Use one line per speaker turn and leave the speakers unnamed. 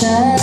sad